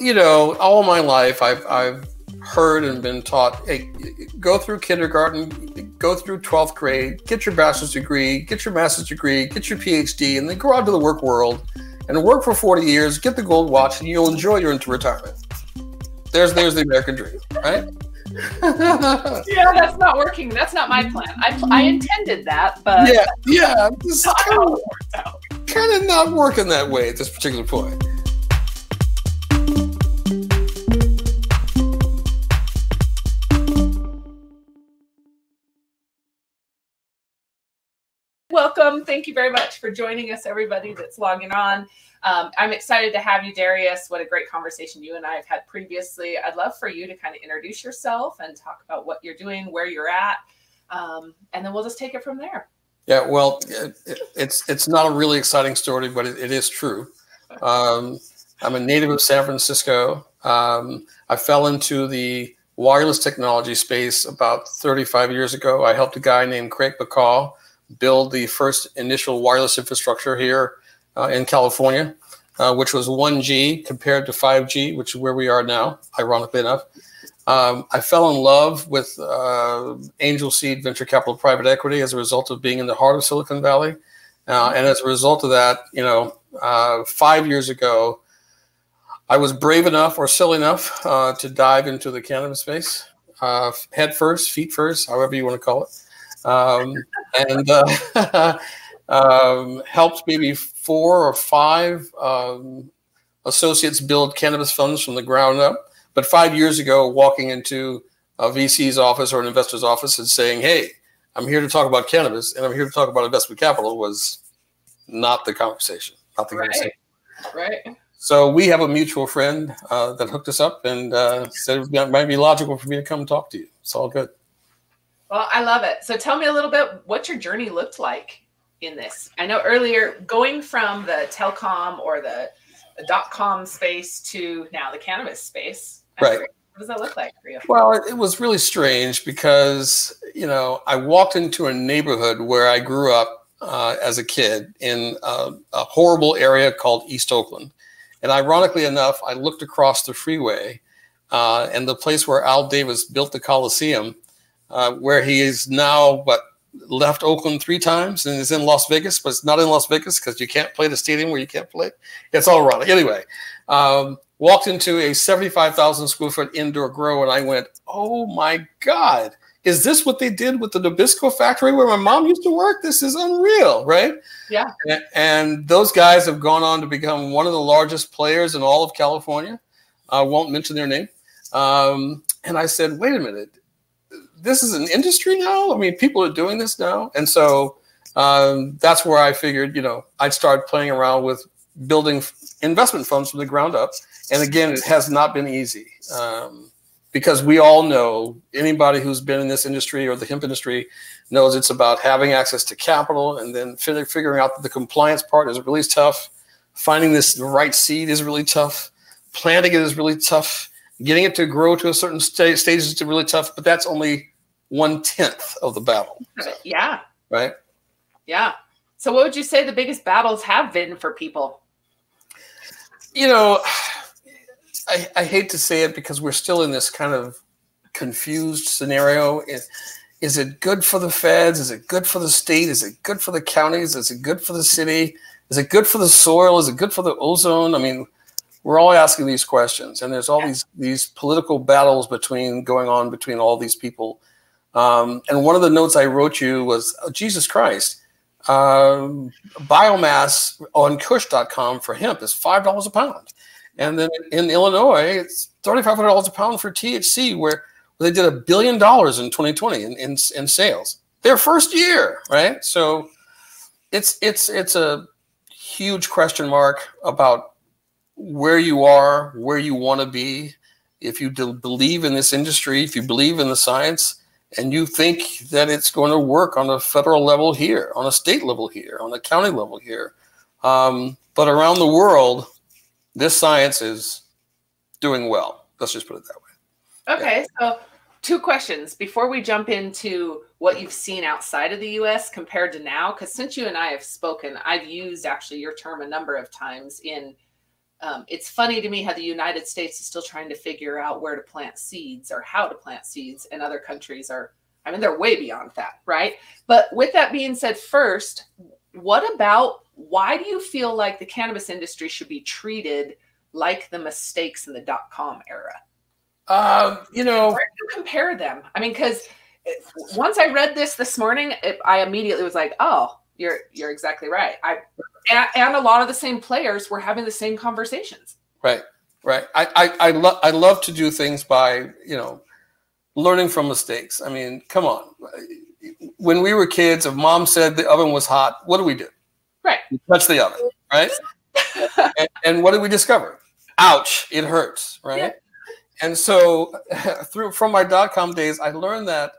You know, all my life I've I've heard and been taught, hey, go through kindergarten, go through 12th grade, get your bachelor's degree, get your master's degree, get your PhD, and then go out to the work world and work for 40 years, get the gold watch, and you'll enjoy your into retirement. There's there's the American dream, right? yeah, that's not working. That's not my plan. I, I intended that, but yeah, yeah, kind of, kind of not working that way at this particular point. Welcome. Thank you very much for joining us, everybody that's logging on. Um, I'm excited to have you, Darius. What a great conversation you and I have had previously. I'd love for you to kind of introduce yourself and talk about what you're doing, where you're at, um, and then we'll just take it from there. Yeah, well, it, it's it's not a really exciting story, but it, it is true. Um, I'm a native of San Francisco. Um, I fell into the wireless technology space about 35 years ago. I helped a guy named Craig McCaw build the first initial wireless infrastructure here uh, in California, uh, which was 1G compared to 5G, which is where we are now, ironically enough. Um, I fell in love with uh, angel seed venture capital private equity as a result of being in the heart of Silicon Valley. Uh, and as a result of that, you know, uh, five years ago, I was brave enough or silly enough uh, to dive into the cannabis space, head first, feet first, however you want to call it um, and uh, um, helped maybe four or five um, associates build cannabis funds from the ground up. But five years ago, walking into a VC's office or an investor's office and saying, "Hey, I'm here to talk about cannabis and I'm here to talk about investment capital," was not the conversation. Not the right. conversation. Right. So we have a mutual friend uh, that hooked us up and uh, said it might be logical for me to come talk to you. It's all good. Well, I love it. So tell me a little bit what your journey looked like in this. I know earlier going from the telecom or the, the dot com space to now the cannabis space. Right. What does that look like for you? Well, it was really strange because, you know, I walked into a neighborhood where I grew up uh, as a kid in a, a horrible area called East Oakland. And ironically enough, I looked across the freeway uh, and the place where Al Davis built the Coliseum uh, where he is now but left Oakland three times and is in Las Vegas, but it's not in Las Vegas because you can't play the stadium where you can't play. It's all wrong. Anyway, um, walked into a 75,000 square foot indoor grow and I went, oh my God, is this what they did with the Nabisco factory where my mom used to work? This is unreal, right? Yeah. And, and those guys have gone on to become one of the largest players in all of California. I won't mention their name. Um, and I said, wait a minute this is an industry now. I mean, people are doing this now, and so um, that's where I figured, you know, I'd start playing around with building investment funds from the ground up. And again, it has not been easy um, because we all know anybody who's been in this industry or the hemp industry knows it's about having access to capital and then figuring out that the compliance part is really tough. Finding this right seed is really tough. Planting it is really tough Getting it to grow to a certain st- stage is really tough, but that's only one tenth of the battle. Yeah. Right. Yeah. So, what would you say the biggest battles have been for people? You know, I, I hate to say it because we're still in this kind of confused scenario. Is, is it good for the feds? Is it good for the state? Is it good for the counties? Is it good for the city? Is it good for the soil? Is it good for the ozone? I mean, we're all asking these questions, and there's all yeah. these these political battles between going on between all these people. Um, and one of the notes I wrote you was, oh, Jesus Christ, um, biomass on Kush.com for hemp is five dollars a pound, and then in Illinois it's thirty five hundred dollars a pound for THC, where they did a billion dollars in 2020 in, in, in sales their first year, right? So it's it's it's a huge question mark about where you are, where you want to be, if you believe in this industry, if you believe in the science, and you think that it's going to work on a federal level here, on a state level here, on a county level here. Um, but around the world, this science is doing well. Let's just put it that way. Okay, yeah. so two questions before we jump into what you've seen outside of the US compared to now. Because since you and I have spoken, I've used actually your term a number of times in um, it's funny to me how the United States is still trying to figure out where to plant seeds or how to plant seeds, and other countries are, I mean, they're way beyond that, right? But with that being said, first, what about why do you feel like the cannabis industry should be treated like the mistakes in the dot com era? Um, you know, where do you compare them? I mean, because once I read this this morning, it, I immediately was like, oh, you're you're exactly right. I and, and, a lot of the same players were having the same conversations. Right, right. I I I, lo- I love to do things by you know learning from mistakes. I mean, come on. When we were kids, if mom said the oven was hot, what do we do? Right. We touch the oven, right? and, and, what did we discover? Ouch! It hurts, right? Yeah. And so, through from my dot com days, I learned that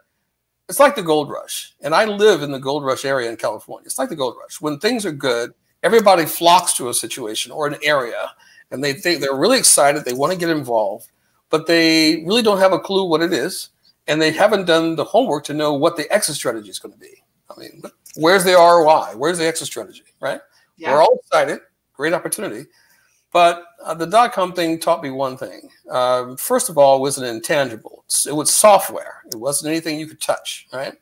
it's like the gold rush. And I live in the gold rush area in California. It's like the gold rush. When things are good, everybody flocks to a situation or an area and they think they're really excited. They want to get involved, but they really don't have a clue what it is. And they haven't done the homework to know what the exit strategy is going to be. I mean, where's the ROI? Where's the exit strategy? Right? Yeah. We're all excited. Great opportunity. But uh, the dot com thing taught me one thing. Um, first of all, it was an intangible. It was software. It wasn't anything you could touch, right?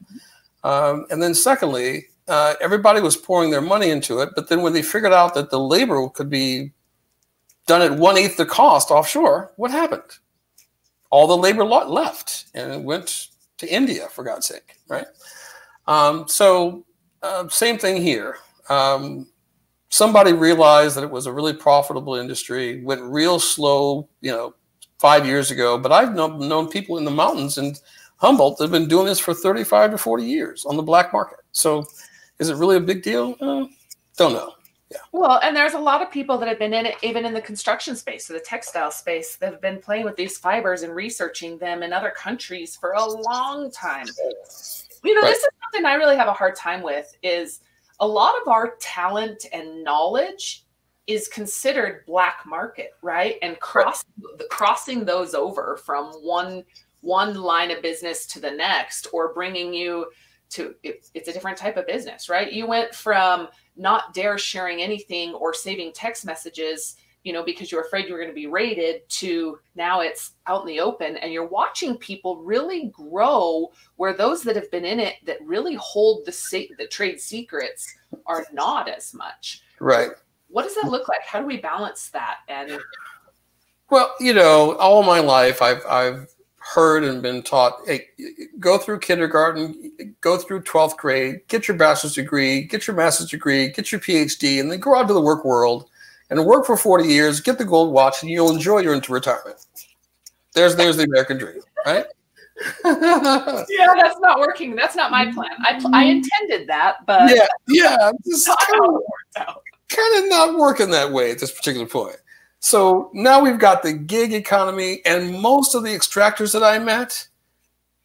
Um, and then secondly, uh, everybody was pouring their money into it. But then when they figured out that the labor could be done at one eighth the cost offshore, what happened? All the labor left and went to India, for God's sake, right? Um, so uh, same thing here. Um, somebody realized that it was a really profitable industry, went real slow, you know, five years ago. But I've known, known people in the mountains and Humboldt that have been doing this for 35 to 40 years on the black market. So is it really a big deal? Uh, don't know. Yeah. Well, and there's a lot of people that have been in it, even in the construction space or the textile space, that have been playing with these fibers and researching them in other countries for a long time. You know, right. this is something I really have a hard time with is a lot of our talent and knowledge is considered black market, right? And cross the crossing those over from one one line of business to the next, or bringing you to it, it's a different type of business, right? You went from not dare sharing anything or saving text messages you know, because you're afraid you're going to be raided to now it's out in the open and you're watching people really grow where those that have been in it that really hold the the trade secrets are not as much. Right. What does that look like? How do we balance that? And well, you know, all my life I've I've heard and been taught, hey, go through kindergarten, go through 12th grade, get your bachelor's degree, get your master's degree, get your PhD, and then go out to the work world and work for 40 years, get the gold watch, and you'll enjoy your into retirement. There's there's the American dream, right? yeah, that's not working. That's not my plan. I I intended that, but yeah, yeah, kind of, kind of not working that way at this particular point. So now we've got the gig economy, and most of the extractors that I met,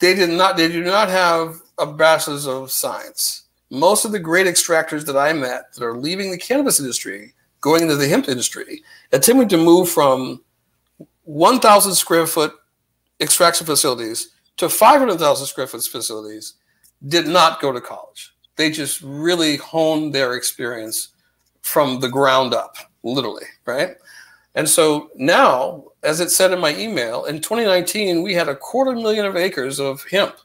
they did not they do not have a bachelor's of science. Most of the great extractors that I met that are leaving the cannabis industry going into the hemp industry, attempting to move from 1,000 square foot extraction facilities to 500,000 square foot facilities did not go to college. They just really honed their experience from the ground up, literally, right? And so now, as it said in my email, in 2019, we had a quarter million of acres of hemp.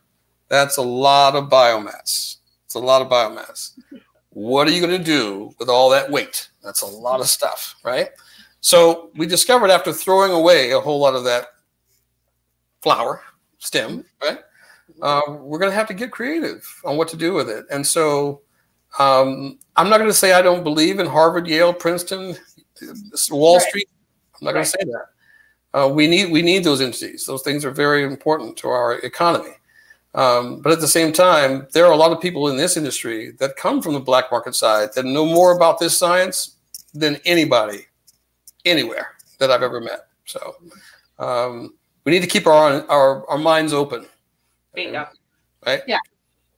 That's a lot of biomass. It's a lot of biomass. What are you going to do with all that weight? That's a lot of stuff, right? So we discovered after throwing away a whole lot of that flower stem, right? Uh, we're going to have to get creative on what to do with it. And so um, I'm not going to say I don't believe in Harvard, Yale, Princeton, Wall right. Street. I'm not right. going to say that. Uh, we need we need those entities. Those things are very important to our economy. Um, but at the same time, there are a lot of people in this industry that come from the black market side that know more about this science than anybody anywhere that I've ever met. So um, we need to keep our, our, our minds open. Bingo. Right? Yeah.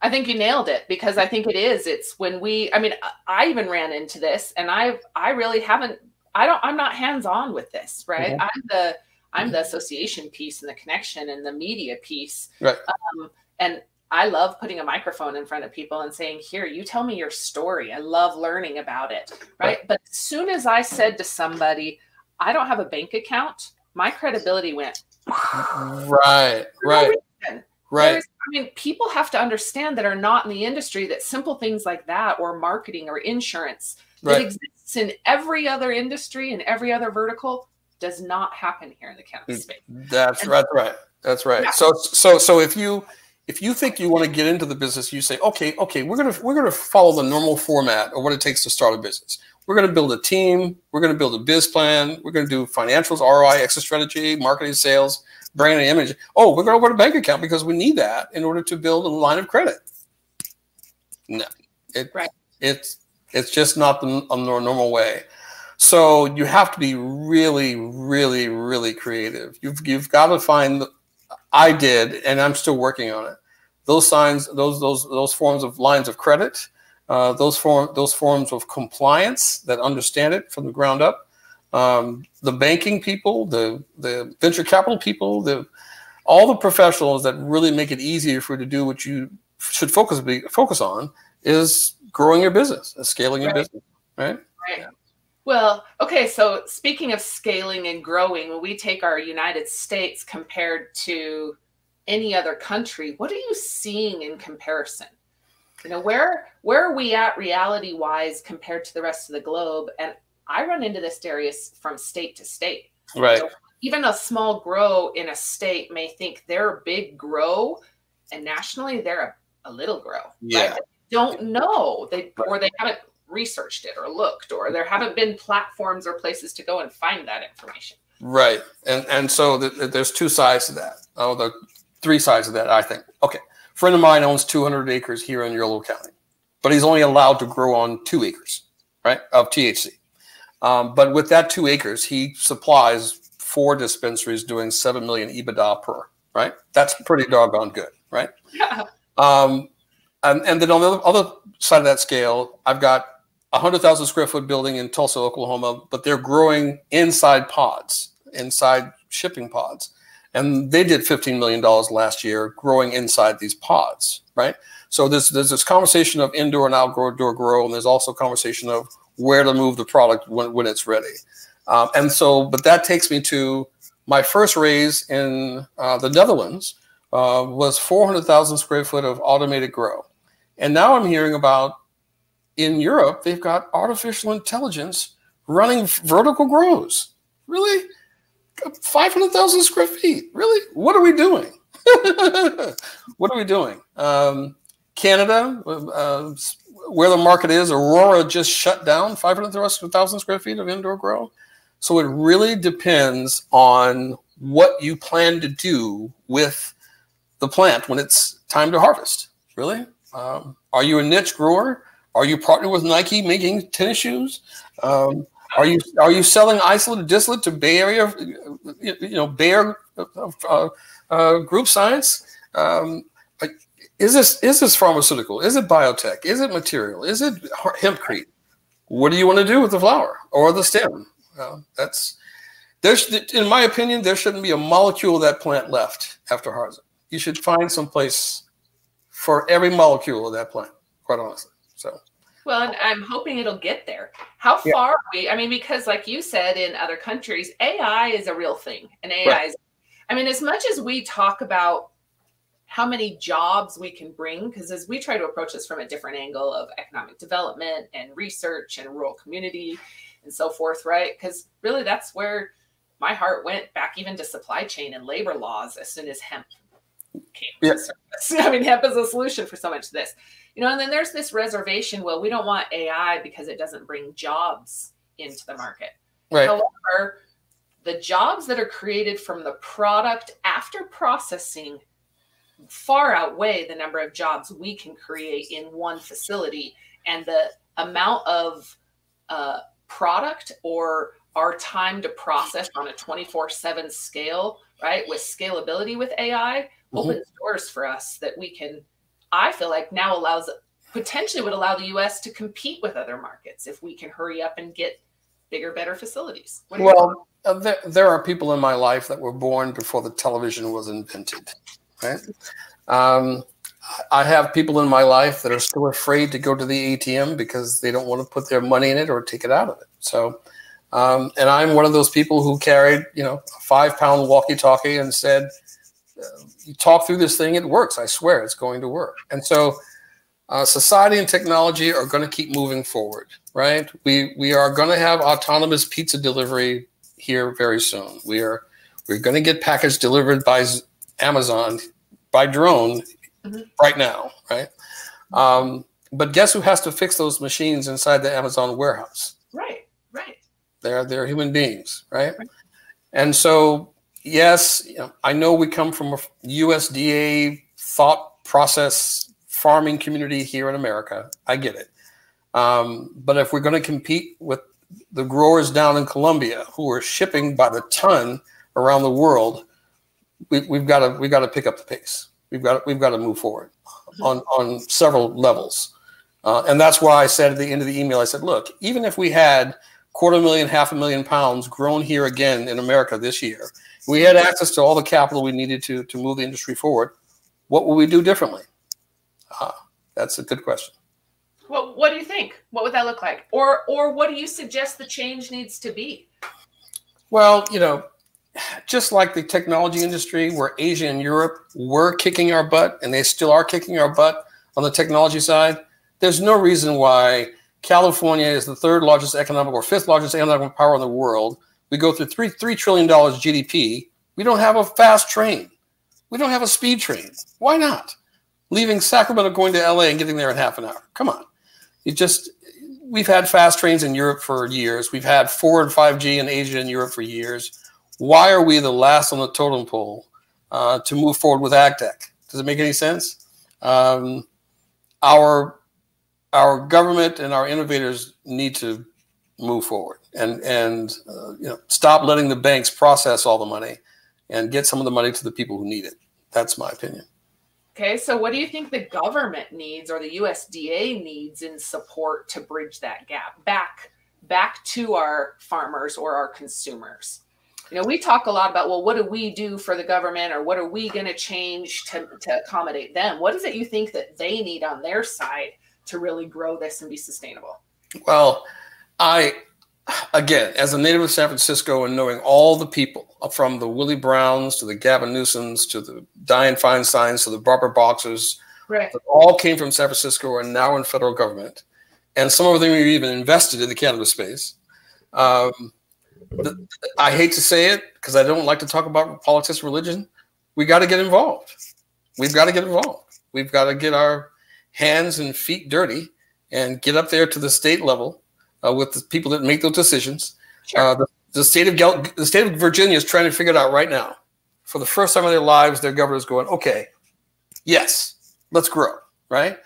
I think you nailed it because I think it is. It's when we, I mean, I even ran into this and I've, I really haven't, I don't, I'm not hands on with this, right? Mm-hmm. I'm the, I'm the association piece and the connection and the media piece. Right. Um, and I love putting a microphone in front of people and saying, Here, you tell me your story. I love learning about it. Right. right. But as soon as I said to somebody, I don't have a bank account, my credibility went. Right, right, right. There's, I mean, people have to understand that are not in the industry that simple things like that, or marketing or insurance, that right. Exists in every other industry and every other vertical, does not happen here in the cannabis mm, space. That's and, right. Right. That's right. Yeah. So, so, so if you if you think you want to get into the business, you say, okay, okay, we're gonna we're gonna follow the normal format of what it takes to start a business. We're gonna build a team. We're gonna build a biz plan. We're gonna do financials, ROI, exit strategy, marketing, sales, brand, and image. Oh, we're gonna open a bank account because we need that in order to build a line of credit. No, it, right. it's it's just not the, normal way. So you have to be really, really, really creative. You've you've got to find. I did, and I'm still working on it. Those signs, those those those forms of lines of credit, uh, those form those forms of compliance that understand it from the ground up. Um, the banking people, the the venture capital people, the all the professionals that really make it easier for you to do what you should focus be, focus on is growing your business, scaling your right. business, right? Right. Yeah. Well, okay, so speaking of scaling and growing, when we take our United States compared to any other country, what are you seeing in comparison? You know, where where are we at reality wise compared to the rest of the globe? And I run into this Darius from state to state. Right. You know, even a small grow in a state may think they're a big grow, and nationally they're a, a little grow. Yeah. Right? Don't know. They or they haven't researched it or looked or there haven't been platforms or places to go and find that information. Right. And and so the, there's two sides to that. Oh the three sides of that i think. Okay. Friend of mine owns 200 acres here in yolo county but he's only allowed to grow on two acres right of thc um, but with that two acres he supplies four dispensaries doing 7 million ebitda per right? That's pretty doggone good right? Yeah. um, and, and then on the other side of that scale i've got a hundred thousand square foot building in Tulsa, Oklahoma, but they're growing inside pods, inside shipping pods. And they did $15 million last year growing inside these pods, right? So there's, there's this conversation of indoor and outdoor grow, and there's also conversation of where to move the product when, when it's ready. Um, and so, but that takes me to my first raise in uh, the Netherlands uh, was 400,000 square foot of automated grow. And now I'm hearing about in Europe, they've got artificial intelligence running vertical grows. Really? 500,000 square feet. Really? What are we doing? what are we doing? Um, Canada, uh, where the market is, Aurora just shut down 500,000 square feet of indoor grow. So it really depends on what you plan to do with the plant when it's time to harvest. Really? Um, are you a niche grower? Are you partnered with Nike making tennis shoes? Um, are you are you selling isolate distillate to Bay Area, you know, Bayer uh, uh, Crop Science? Um, is this is this pharmaceutical? Is it biotech? Is it material? Is it hempcrete? What do you want to do with the flower or the stem? Uh, that's there's in my opinion there shouldn't be a molecule of that plant left after harvest. You should find some place for every molecule of that plant. Quite honestly. So. Well, and I'm hoping it'll get there. How yeah. far are we? I mean, because like you said, in other countries, AI is a real thing, and AI right. is. I mean, as much as we talk about how many jobs we can bring, because as we try to approach this from a different angle of economic development and research and rural community and so forth, right? Because really, that's where my heart went back even to supply chain and labor laws as soon as hemp. Yes. I mean, hemp is a solution for so much of this you know and then there's this reservation well we don't want ai because it doesn't bring jobs into the market. Right. However the jobs that are created from the product after processing far outweigh the number of jobs we can create in one facility. And the amount of uh, product or our time to process on a 24 7 scale right with scalability with ai mm-hmm. opens doors for us that we can I feel like now allows potentially would allow the U.S. to compete with other markets if we can hurry up and get bigger, better facilities. Well, uh, there, there are people in my life that were born before the television was invented, right? Um, I have people in my life that are still afraid to go to the ATM because they don't want to put their money in it or take it out of it. So Um, and I'm one of those people who carried, you know, a five pound walkie talkie and said, you talk through this thing, it works. I swear it's going to work. And so uh, society and technology are going to keep moving forward, right? We, we are going to have autonomous pizza delivery here very soon. We are, we're going to get package delivered by Amazon by drone mm-hmm. right now, right? Um, but guess who has to fix those machines inside the Amazon warehouse? Right, right. They're they're human beings, right? right. And so, yes, I know we come from a USDA thought process farming community here in America. I get it. Um, but if we're going to compete with the growers down in Colombia who are shipping by the ton around the world, we, we've got to we've got to pick up the pace. We've got we've got to move forward on on several levels. Uh, and that's why I said at the end of the email, I said, look, even if we had quarter million, half a million pounds grown here again in America this year, we had access to all the capital we needed to, to move the industry forward, what would we do differently? Uh, that's a good question. Well, what do you think? What would that look like? Or, or what do you suggest the change needs to be? Well, you know, just like the technology industry, where Asia and Europe were kicking our butt, and they still are kicking our butt on the technology side, there's no reason why California is the third largest economic or fifth largest economic power in the world. We go through three three trillion dollars GDP. We don't have a fast train. We don't have a speed train. Why not? Leaving Sacramento, going to LA, and getting there in half an hour. Come on. You just we've had fast trains in Europe for years. We've had four and five G in Asia and Europe for years. Why are we the last on the totem pole uh, to move forward with AgTech? Does it make any sense? Um, our our government and our innovators need to move forward and and uh, you know stop letting the banks process all the money and get some of the money to the people who need it. That's my opinion. Okay, so what do you think the government needs or the USDA needs in support to bridge that gap back back to our farmers or our consumers? You know, we talk a lot about well, what do we do for the government or what are we going to change to to accommodate them? What is it you think that they need on their side to really grow this and be sustainable? Well, I, again, as a native of San Francisco and knowing all the people from the Willie Browns to the Gavin Newsoms to the Dianne Feinsteins to the Barbara Boxers, right. all came from San Francisco and now in federal government. And some of them are even invested in the cannabis space. Um, the, I hate to say it because I don't like to talk about politics, religion. We got to get involved. We've got to get involved. We've got to get our hands and feet dirty and get up there to the state level uh, with the people that make those decisions. Sure. Uh, the, the, state of Gal- the state of Virginia is trying to figure it out right now. For the first time in their lives, their governor is going, okay, yes, let's grow, right?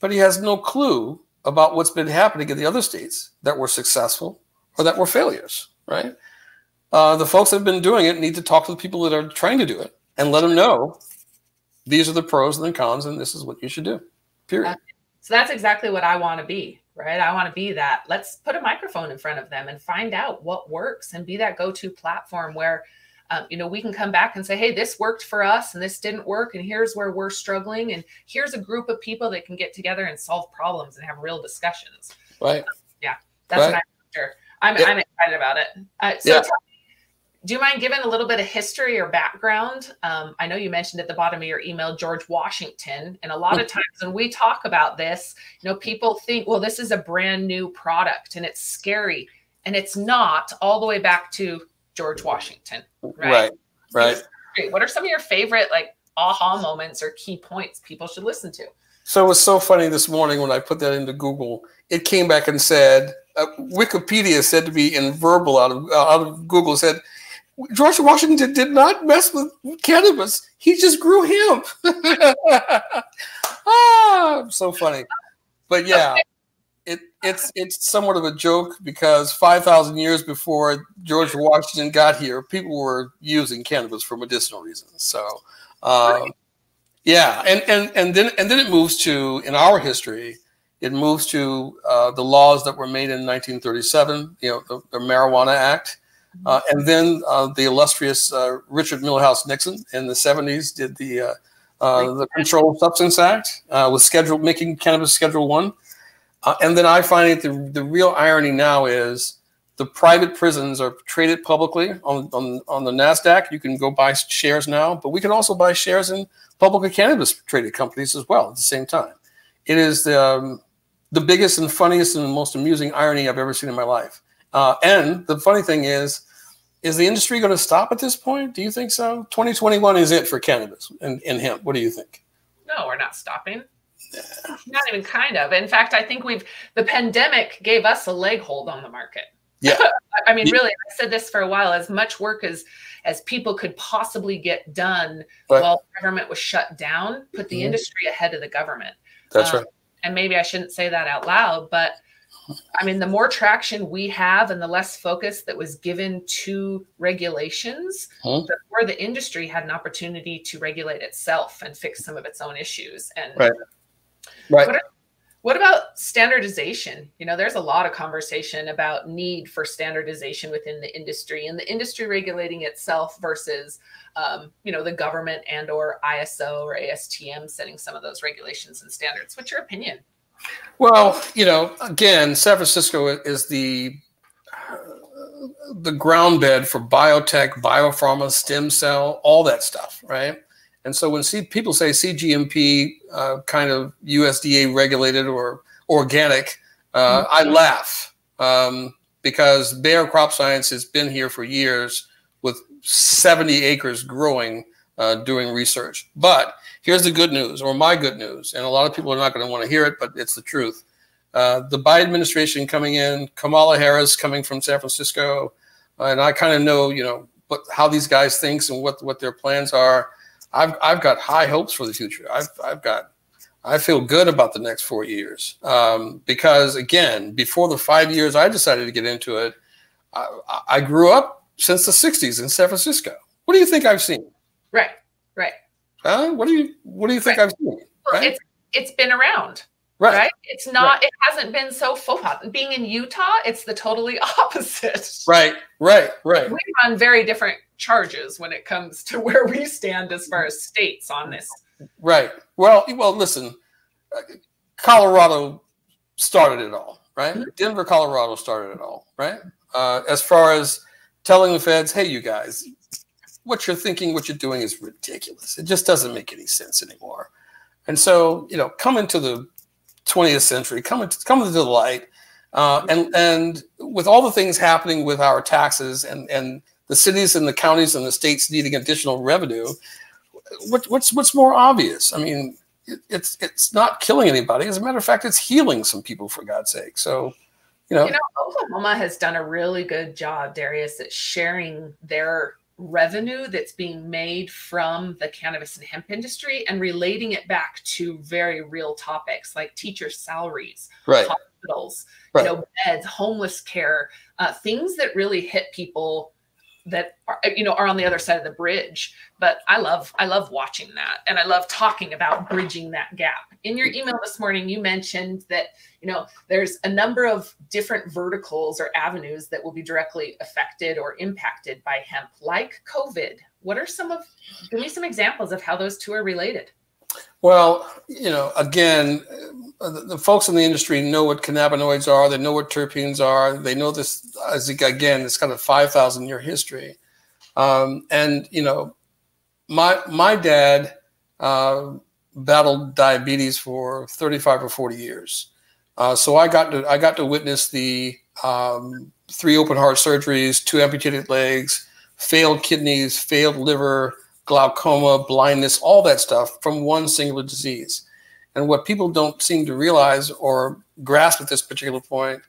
But he has no clue about what's been happening in the other states that were successful or that were failures, right? Uh, the folks that have been doing it need to talk to the people that are trying to do it and let them know these are the pros and the cons, and this is what you should do. Period. So that's exactly what I want to be, right? I want to be that. Let's put a microphone in front of them and find out what works and be that go to platform where. Um, you know, we can come back and say, hey, this worked for us and this didn't work. And here's where we're struggling. And here's a group of people that can get together and solve problems and have real discussions. Right. yeah. That's right. what I'm after. I'm, yeah. I'm excited about it. Uh, so yeah do you mind giving a little bit of history or background? Um, I know you mentioned at the bottom of your email George Washington, and a lot of times when we talk about this, you know, people think, well, this is a brand new product and it's scary, and it's not. All the way back to George Washington, right? Right. right. What are some of your favorite like aha moments or key points people should listen to? So it was so funny this morning when I put that into Google. It came back and said uh, Wikipedia said to be in verbal out of out of Google said George Washington did not mess with cannabis. He just grew hemp. ah, so funny. But yeah, it, it's it's somewhat of a joke because 5,000 years before George Washington got here, people were using cannabis for medicinal reasons. So, um, yeah, and, and, and, then, and then it moves to, in our history, it moves to uh, the laws that were made in 1937, you know, the, the Marijuana Act. Uh, and then uh, the illustrious uh, Richard Milhous Nixon in the 70s did the uh, uh, the Controlled Substance Act uh, with schedule making cannabis Schedule One. and then I find that the, the real irony now is the private prisons are traded publicly on, on, on the NASDAQ. You can go buy shares now, but we can also buy shares in public cannabis traded companies as well at the same time. It is the, um, the biggest and funniest and most amusing irony I've ever seen in my life. Uh, and the funny thing is, is the industry going to stop at this point? Do you think so? 2021 is it for cannabis and, and hemp. What do you think? No, we're not stopping. Yeah. Not even kind of. In fact, I think we've the pandemic gave us a leg hold on the market. Yeah. I mean, really, I said this for a while. As much work as as people could possibly get done right. while government was shut down, put the mm-hmm. industry ahead of the government. That's um, right. And maybe I shouldn't say that out loud, but I mean, the more traction we have and the less focus that was given to regulations, huh? the more the industry had an opportunity to regulate itself and fix some of its own issues. And right. Right. What, what about standardization? You know, there's a lot of conversation about need for standardization within the industry and the industry regulating itself versus, um, you know, the government and or ISO or ASTM setting some of those regulations and standards. What's your opinion? Well, you know, again, San Francisco is the the ground bed for biotech, biopharma, stem cell, all that stuff, right? And so when C- people say CGMP, uh, kind of USDA regulated or organic, uh, mm-hmm. I laugh um, because Bayer Crop Science has been here for years with 70 acres growing uh, doing research. But here's the good news, or my good news, and a lot of people are not going to want to hear it, but it's the truth. Uh, the Biden administration coming in, Kamala Harris coming from San Francisco, and I kind of know, you know, what how these guys think and what what their plans are. I've I've got high hopes for the future. I've I've got I feel good about the next four years um, because again, before the five years I decided to get into it, I, I grew up since the '60s in San Francisco. What do you think I've seen? Right, right. Huh? What do you What do you think right. I've seen? Well, it's it's been around. Right. right. It's not, right. it hasn't been so faux pas. Being in Utah, it's the totally opposite. Right, right, right. We run very different charges when it comes to where we stand as far as states on this. Right. Well, well, listen, Colorado started it all, right? mm-hmm. Denver, Colorado started it all, right? Uh, as far as telling the feds, hey, you guys, what you're thinking, what you're doing is ridiculous. It just doesn't make any sense anymore. And so, you know, come into the 20th century, come into, come into the light. Uh, and and with all the things happening with our taxes and and the cities and the counties and the states needing additional revenue, what, what's what's more obvious? I mean, it, it's it's not killing anybody. As a matter of fact, it's healing some people for God's sake. So, you know, you know, Oklahoma has done a really good job, Darius, at sharing their revenue that's being made from the cannabis and hemp industry and relating it back to very real topics like teacher salaries, right. hospitals, right. you know, beds, homeless care, uh, things that really hit people that are you know are on the other side of the bridge. But i love i love watching that. And i love talking about bridging that gap. In your email this morning you mentioned that you know there's a number of different verticals or avenues that will be directly affected or impacted by hemp like covid. What are some of give me some examples of how those two are related well you know again the, the folks in the industry know what cannabinoids are they know what terpenes are they know this as again it's kind of 5000 year history. Um, and you know my my dad uh, battled diabetes for 35 or 40 years. Uh, so I got to I got to witness the um, three open heart surgeries, two amputated legs, failed kidneys, failed liver, glaucoma, blindness, all that stuff from one singular disease. And what people don't seem to realize or grasp at this particular point,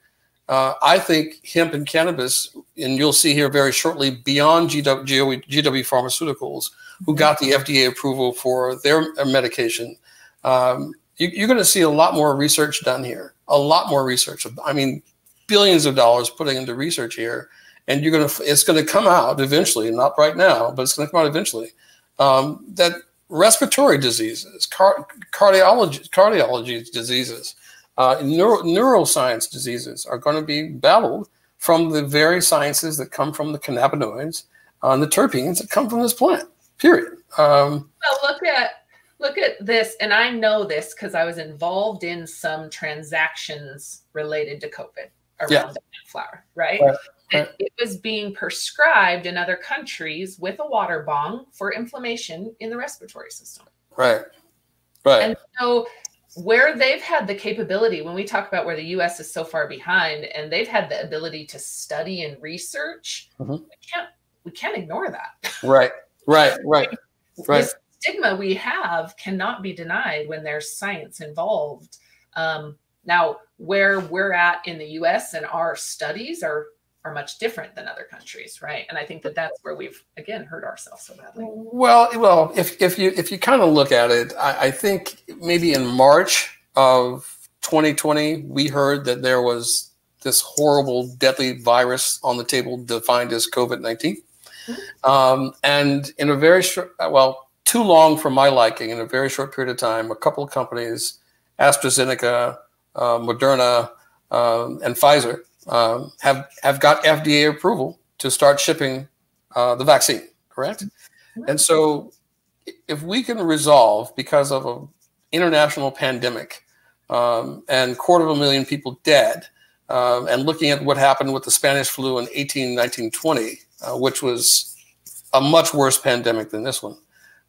uh, I think hemp and cannabis, and you'll see here very shortly, beyond GW, GW Pharmaceuticals, who got the FDA approval for their medication, um, you, are going to see a lot more research done here a lot more research. I mean, billions of dollars putting into research here, and you're gonna it's gonna come out eventually, not right now, but it's gonna come out eventually. Um, that respiratory diseases, car- cardiology, cardiology diseases, uh, neuro- neuroscience diseases are going to be battled from the very sciences that come from the cannabinoids uh, and the terpenes that come from this plant. Period. Um, well, look at look at this, and I know this because I was involved in some transactions related to COVID around yeah. the flower, right? right? It was being prescribed in other countries with a water bong for inflammation in the respiratory system. Right. Right. And so where they've had the capability when we talk about where the US is so far behind and they've had the ability to study and research, mm-hmm. we can't we can't ignore that. Right. Right. Right. Right. This stigma we have cannot be denied when there's science involved. Um, now, where we're at in the US and our studies are are much different than other countries, right? And I think that that's where we've again hurt ourselves so badly. Well, well, if if you if you kind of look at it, I, I think maybe in March of 2020, we heard that there was this horrible, deadly virus on the table defined as COVID 19. Mm-hmm. Um, and in a very short, well, too long for my liking, in a very short period of time, a couple of companies, AstraZeneca, uh, Moderna, um, and Pfizer, um, have have got FDA approval to start shipping uh, the vaccine. Correct. And so, if we can resolve because of an international pandemic um, and quarter of a million people dead, uh, and looking at what happened with the Spanish flu in 18, 19, 20, uh, which was a much worse pandemic than this one,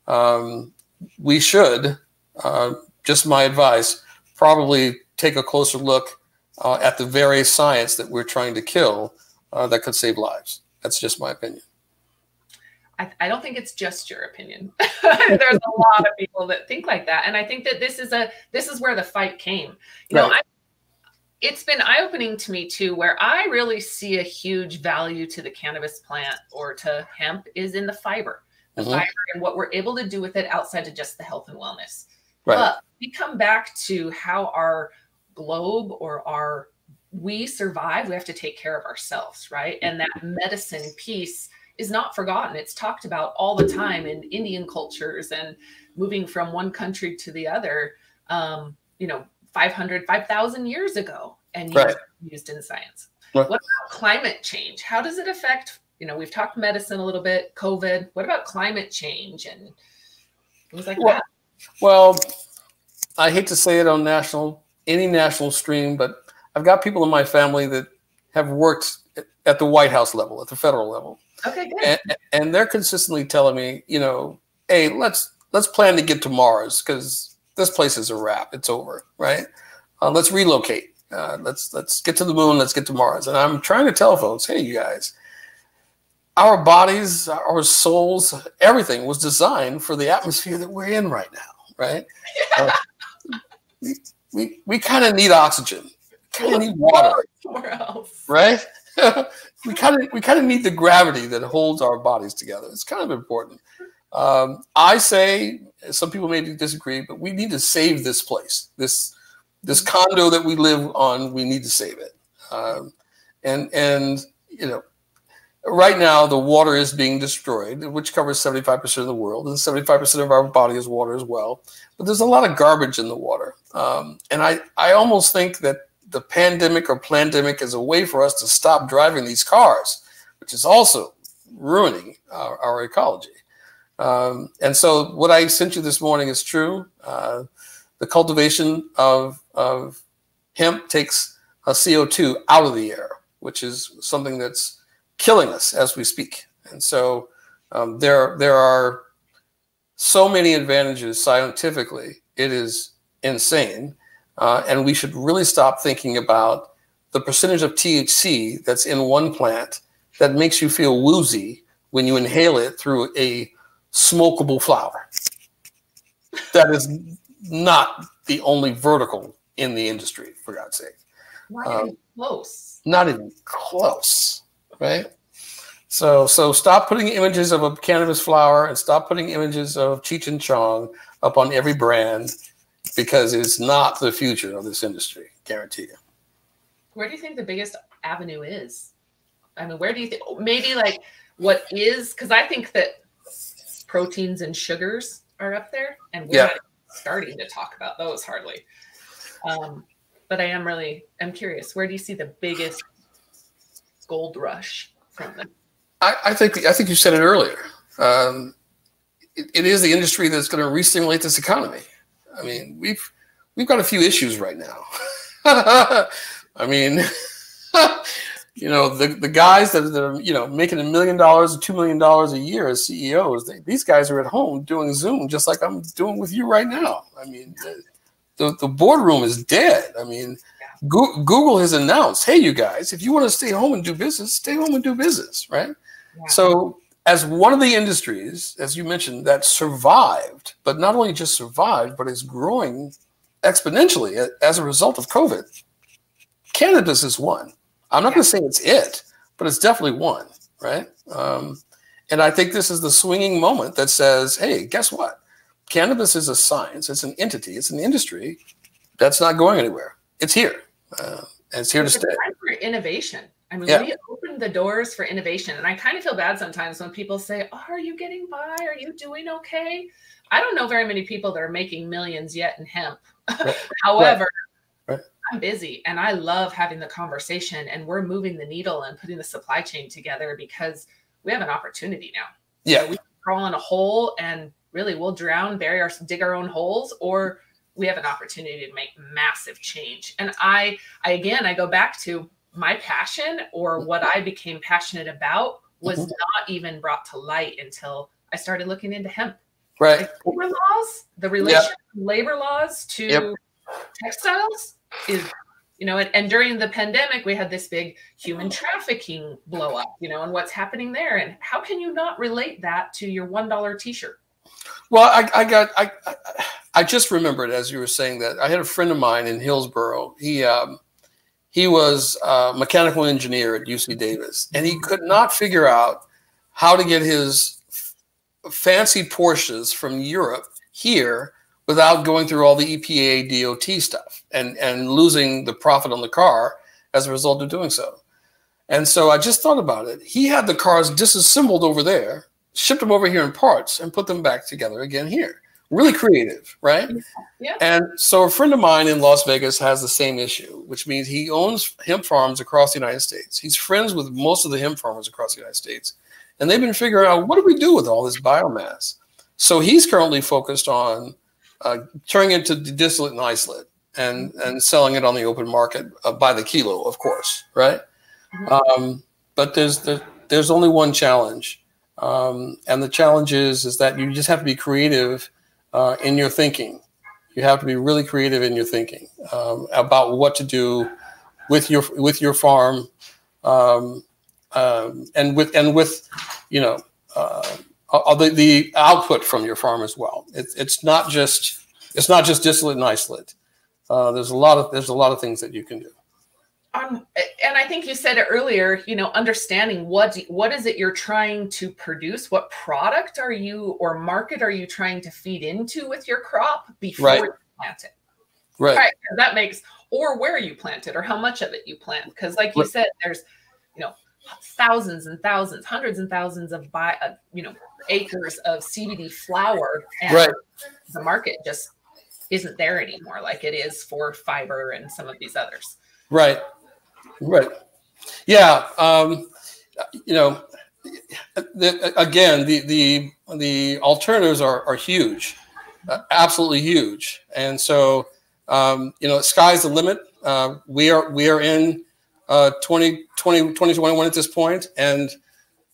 um, we should, uh, just my advice, probably take a closer look uh, at the very science that we're trying to kill uh, that could save lives. That's just my opinion. I, I don't think it's just your opinion. There's a lot of people that think like that, and I think that this is a this is where the fight came. You right. know, I, it's been eye opening to me too, where I really see a huge value to the cannabis plant or to hemp is in the fiber, the mm-hmm. fiber, and what we're able to do with it outside of just the health and wellness. Right. But we come back to how our globe or our we survive, we have to take care of ourselves, right? And that medicine piece is not forgotten. It's talked about all the time in Indian cultures and moving from one country to the other, um, you know, 500, 5,000 years ago and right. used, in science. Right. What about climate change? How does it affect, you know, we've talked medicine a little bit, COVID. What about climate change and things like well, that? Well, I hate to say it on national any national stream, but I've got people in my family that have worked at the White House level, at the federal level. Okay, good. And, and they're consistently telling me, you know, hey, let's let's plan to get to Mars because this place is a wrap. It's over, right? Uh, let's relocate. Uh, let's let's get to the moon. Let's get to Mars. And I'm trying to tell folks, hey, you guys, our bodies, our souls, everything was designed for the atmosphere that we're in right now, right? Uh, we, we kind of need oxygen, kind of need water, right? we kind of we kind of need the gravity that holds our bodies together. It's kind of important. Um, I say some people may disagree, but we need to save this place, this this condo that we live on. We need to save it, um, and and you know right now the water is being destroyed, which covers 75% of the world, and 75% of our body is water as well. But there's a lot of garbage in the water. Um, and I, I almost think that the pandemic or pandemic is a way for us to stop driving these cars, which is also ruining our, our ecology. Um, and so what I sent you this morning is true. Uh, the cultivation of, of hemp takes a CO2 out of the air, which is something that's killing us as we speak. And so um, there, there are so many advantages scientifically. It is insane. Uh, and we should really stop thinking about the percentage of THC that's in one plant that makes you feel woozy when you inhale it through a smokable flower. That is not the only vertical in the industry, for God's sake. Not um, even close. Not even close right? So so stop putting images of a cannabis flower and stop putting images of Cheech and Chong up on every brand because it's not the future of this industry, guarantee you. Where do you think the biggest avenue is? I mean, where do you think maybe like what is because I think that proteins and sugars are up there, and we're yeah. not starting to talk about those hardly. Um, but I am really I'm curious. Where do you see the biggest gold rush from them? I, I think I think you said it earlier. Um, it, it is the industry that's going to re-stimulate this economy. I mean, we've we've got a few issues right now. I mean, you know the, the guys that, that are you know making a million dollars or two million dollars a year as CEOs, they, these guys are at home doing Zoom just like I'm doing with you right now. I mean, the, the boardroom is dead. I mean, Google has announced, hey, you guys, if you want to stay home and do business, stay home and do business, right? Yeah. So, as one of the industries, as you mentioned, that survived, but not only just survived, but is growing exponentially as a result of COVID, cannabis is one. I'm not yeah. going to say it's it, but it's definitely one, right? Um, and I think this is the swinging moment that says, hey, guess what? Cannabis is a science, it's an entity, it's an industry that's not going anywhere. It's here. Uh, and it's here it's to stay. Time for innovation. I mean, yeah. we opened the doors for innovation. And I kind of feel bad sometimes when people say, oh, Are you getting by? Are you doing okay? I don't know very many people that are making millions yet in hemp. Right. However, right. Right. I'm busy and I love having the conversation and we're moving the needle and putting the supply chain together because we have an opportunity now. Yeah. So we crawl in a hole and really we'll drown, bury our dig our own holes, or we have an opportunity to make massive change. And I, I again, I go back to my passion or mm-hmm. what I became passionate about was mm-hmm. not even brought to light until I started looking into hemp. Right. labor laws, the relation yep. labor laws to yep. textiles is, you know, and, and during the pandemic, we had this big human trafficking blow up, you know, and what's happening there. And how can you not relate that to your $1 t shirt? Well, I, I got I, I just remembered as you were saying that I had a friend of mine in Hillsboro. He um, he was a mechanical engineer at UC Davis, and he could not figure out how to get his fancy Porsches from Europe here without going through all the EPA DOT stuff and and losing the profit on the car as a result of doing so. And so I just thought about it. He had the cars disassembled over there, shipped them over here in parts, and put them back together again here really creative, right? Yeah. And so a friend of mine in Las Vegas has the same issue, which means he owns hemp farms across the United States. He's friends with most of the hemp farmers across the United States. And they've been figuring out what do we do with all this biomass? So he's currently focused on uh, turning it to distillate and isolate and, mm-hmm. and selling it on the open market uh, by the kilo, of course, right? Mm-hmm. Um, but there's, there, there's only one challenge. Um, and the challenge is, is that you just have to be creative – uh, in your thinking. You have to be really creative in your thinking um, about what to do with your with your farm, um, um, and with and with you know uh, the, the output from your farm as well. It's it's not just it's not just distillate and isolate. Uh, there's a lot of there's a lot of things that you can do um, and I think you said it earlier, you know, understanding what what is it you're trying to produce? What product are you or market are you trying to feed into with your crop before right. you plant it? Right. right. That makes or where you plant it or how much of it you plant. Because like you right. said, there's, you know, thousands and thousands, hundreds and thousands of buy, uh, you know, acres of CBD flower, and right. the market just isn't there anymore like it is for fiber and some of these others. Right. Right. Yeah. Um, you know, the, again, the the the alternatives are are huge, uh, absolutely huge, and so um, you know, sky's the limit. Uh, we are we are in uh, 20, 20, 2021 at this point, and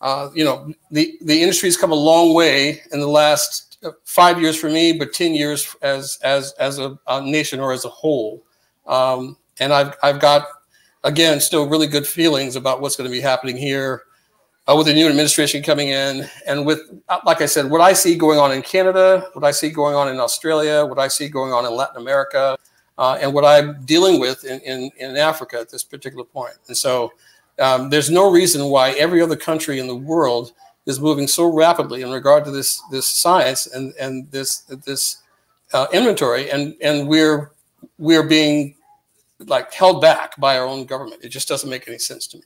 uh, you know, the the industry's come a long way in the last five years for me, but ten years as as as a, a nation or as a whole. Um, and I've I've got again, still really good feelings about what's going to be happening here uh, with the new administration coming in. And with, uh, like I said, what I see going on in Canada, what I see going on in Australia, what I see going on in Latin America, uh, and what I'm dealing with in, in, in, Africa at this particular point. And so um, there's no reason why every other country in the world is moving so rapidly in regard to this, this science and, and this, this uh, inventory. And, and we're, we're being like held back by our own government. It just doesn't make any sense to me.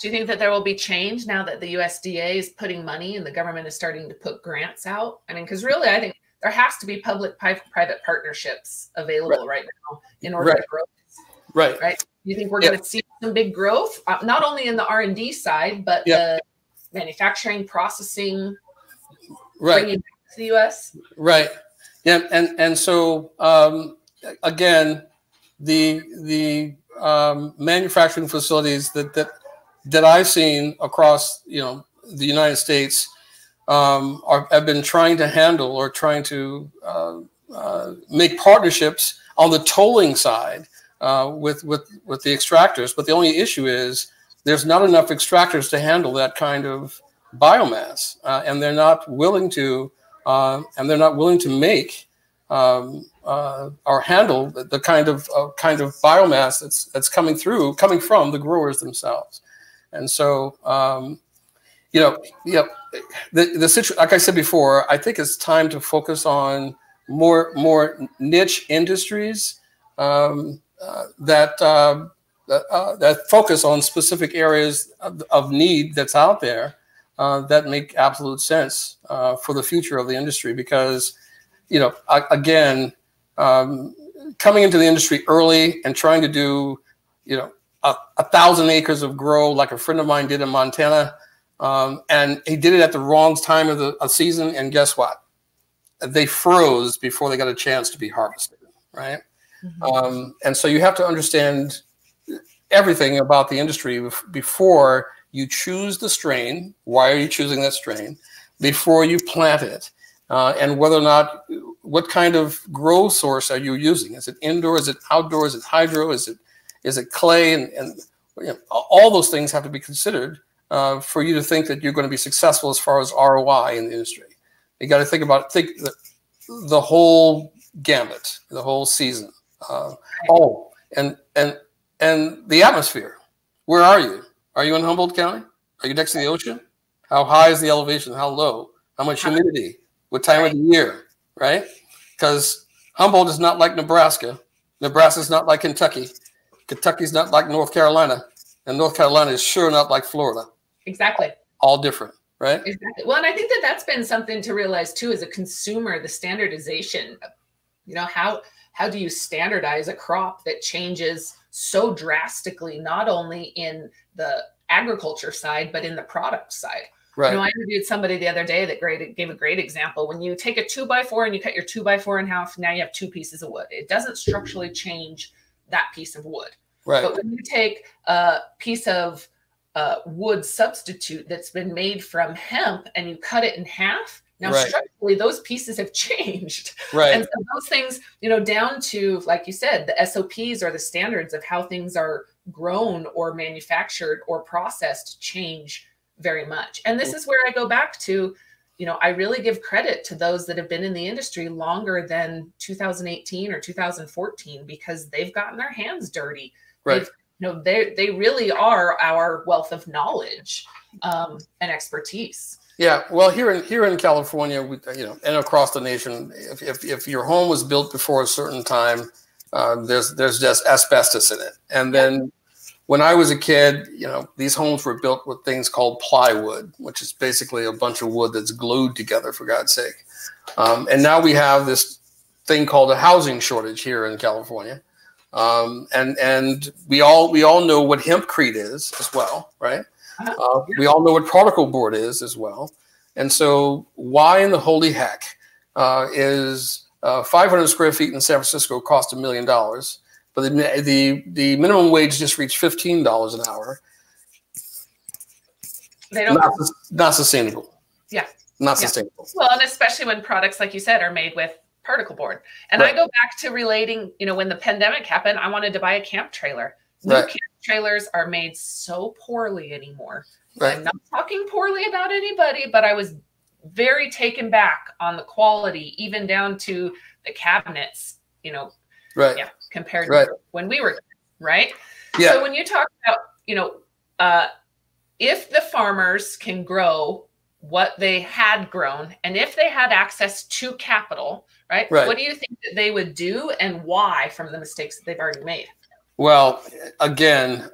Do you think that there will be change now that the USDA is putting money and the government is starting to put grants out? I mean, because really, I think there has to be public private partnerships available right, right now in order right. to grow this. Right. Right. Do you think we're going to see some big growth, uh, not only in the R and D side, but the manufacturing, processing, right. bringing back to the U.S. Right. Yeah, and and so um, again, the the um, manufacturing facilities that that that I've seen across you know the United States um, are, have been trying to handle or trying to uh, uh, make partnerships on the tolling side uh, with with with the extractors. But the only issue is there's not enough extractors to handle that kind of biomass, uh, and they're not willing to uh, and they're not willing to make um, uh, or handle the, the kind of kind of biomass that's that's coming through coming from the growers themselves. And so, um, you know, yeah, the the situation, like I said before, I think it's time to focus on more more niche industries um, uh, that uh, uh, that focus on specific areas of, of need that's out there uh, that make absolute sense uh, for the future of the industry. Because, you know, again, um, coming into the industry early and trying to do, you know, a, a, thousand acres of grow like a friend of mine did in Montana. Um, and he did it at the wrong time of the of season. And guess what? They froze before they got a chance to be harvested, right? Mm-hmm. Um, and so you have to understand everything about the industry before you choose the strain. Why are you choosing that strain? Before you plant it. Uh, and whether or not, what kind of grow source are you using? Is it indoor? Is it outdoor? Is it hydro? Is it is it clay? And, and you know, all those things have to be considered uh, for you to think that you're going to be successful as far as ROI in the industry. You got to think about think the, the whole gambit, the whole season. Uh, oh, and and and the atmosphere. Where are you? Are you in Humboldt County? Are you next to the ocean? How high is the elevation? How low? How much humidity? What time of the year? Right? Because Humboldt is not like Nebraska. Nebraska is not like Kentucky. Kentucky's not like North Carolina, and North Carolina is sure not like Florida. Exactly. All different, right? Exactly. Well, and I think that that's been something to realize too as a consumer, the standardization. You know how how do you standardize a crop that changes so drastically, not only in the agriculture side, but in the product side? Right. You know, I interviewed somebody the other day that great gave a great example. When you take a two by four and you cut your two by four in half, now you have two pieces of wood. It doesn't structurally change that piece of wood. Right. But when you take a piece of uh, wood substitute that's been made from hemp and you cut it in half, now right. structurally those pieces have changed. Right. And so those things, you know, down to like you said, the SOPs or the standards of how things are grown or manufactured or processed change very much. And this is where I go back to you know, I really give credit to those that have been in the industry longer than 2018 or 2014 because they've gotten their hands dirty. Right. They've, you know, they they really are our wealth of knowledge um, and expertise. Yeah, well, here in here in California, we, you know, and across the nation, if, if, if your home was built before a certain time, uh, there's there's just asbestos in it, and then when I was a kid, you know, these homes were built with things called plywood, which is basically a bunch of wood that's glued together, for God's sake. Um, and now we have this thing called a housing shortage here in California. Um, and and we all we all know what hempcrete is as well, right? Uh, we all know what particle board is as well. And so, why in the holy heck uh, is uh, 500 square feet in San Francisco cost a million dollars? But the, the, the minimum wage just reached $15 an hour. They don't. Not, not sustainable. Yeah. Not yeah. sustainable. Well, and especially when products, like you said, are made with particle board. And right. I go back to relating, you know, when the pandemic happened, I wanted to buy a camp trailer. New right. camp trailers are made so poorly anymore. Right. I'm not talking poorly about anybody, but I was very taken back on the quality, even down to the cabinets, you know. Right. Yeah compared right. to when we were right. Yeah. So when you talk about, you know, uh, if the farmers can grow what they had grown and if they had access to capital, right, right. What do you think that they would do and why from the mistakes that they've already made? Well, again,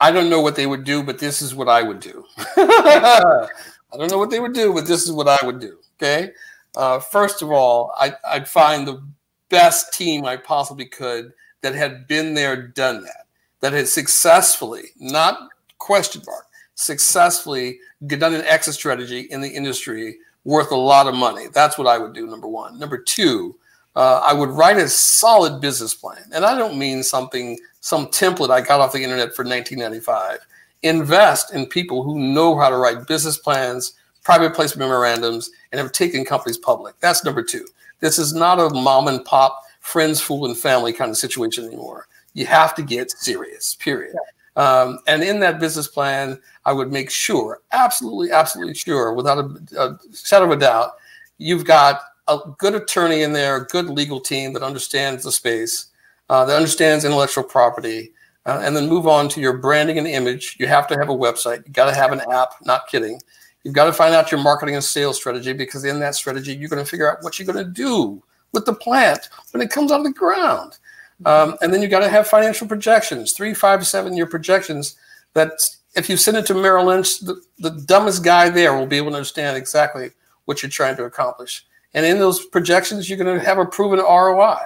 I don't know what they would do, but this is what I would do. I don't know what they would do, but this is what I would do. Okay. Uh, first of all, I, I'd find the best team I possibly could that had been there, done that, that had successfully, not question mark, successfully done an exit strategy in the industry worth a lot of money. That's what I would do, number one. Number two, uh, I would write a solid business plan. And I don't mean something, some template I got off the internet for 1995. Invest in people who know how to write business plans, private placement memorandums, and have taken companies public. That's number two. This is not a mom and pop, friends, fool, and family kind of situation anymore. You have to get serious, period. Um, and in that business plan, I would make sure, absolutely, absolutely sure, without a, a shadow of a doubt, you've got a good attorney in there, a good legal team that understands the space, uh, that understands intellectual property, uh, and then move on to your branding and image. You have to have a website. You got to have an app. Not kidding. You've got to find out your marketing and sales strategy because in that strategy, you're going to figure out what you're going to do with the plant when it comes out of the ground. Um, and then you've got to have financial projections, three, five, seven year projections that if you send it to Merrill Lynch, the, the dumbest guy there will be able to understand exactly what you're trying to accomplish. And in those projections, you're going to have a proven ROI.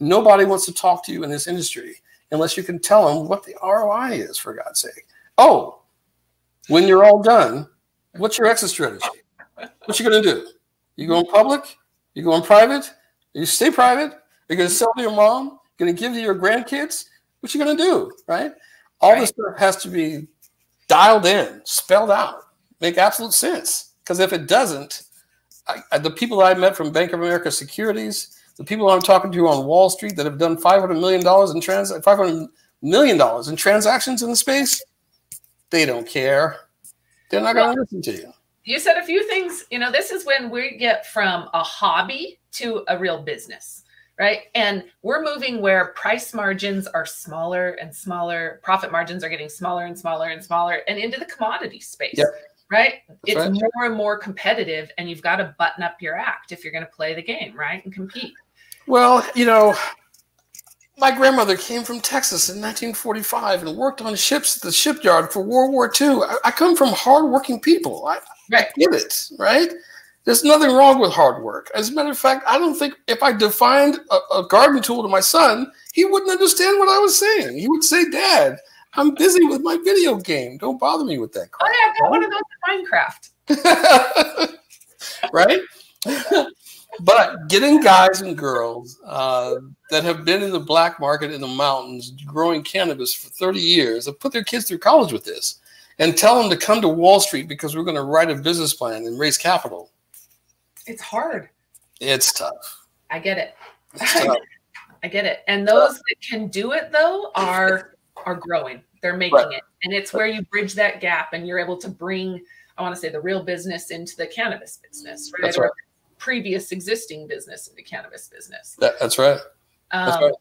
Nobody wants to talk to you in this industry unless you can tell them what the ROI is, for God's sake. Oh, when you're all done, what's your exit strategy? What you going to do? You going public? You going private? You stay private? You're going to sell to your mom? Going to give to your grandkids? What you going to do? Right? All right. this stuff has to be dialed in, spelled out, make absolute sense. Because if it doesn't, I, the people I met from Bank of America Securities, the people I'm talking to on Wall Street that have done 500 million dollars in trans 500 million dollars in transactions in the space, they don't care. They're not going to listen to you. You said a few things. You know, this is when we get from a hobby to a real business, right? And we're moving where price margins are smaller and smaller, profit margins are getting smaller and smaller and smaller, and into the commodity space. Yep right? That's it's right. more and more competitive, and you've got to button up your act if you're going to play the game, right? And compete. Well, you know, my grandmother came from Texas in 1945 and worked on ships at the shipyard for World War II. I, I come from hardworking people. I, right. I get it, right? There's nothing wrong with hard work. As a matter of fact, I don't think if I defined a, a garden tool to my son, he wouldn't understand what I was saying. He would say, Dad, I'm busy with my video game. Don't bother me with that crap. Oh yeah, I've got one of those in Minecraft. right? but getting guys and girls uh, that have been in the black market in the mountains growing cannabis for 30 years have put their kids through college with this and tell them to come to Wall Street because we're going to write a business plan and raise capital. It's hard. It's tough. I get it. I get it. And those that can do it though are are growing. They're making right. it. And it's where you bridge that gap and you're able to bring, I want to say, the real business into the cannabis business, right? That's right. Previous existing business in the cannabis business. That, that's right. That's um, right.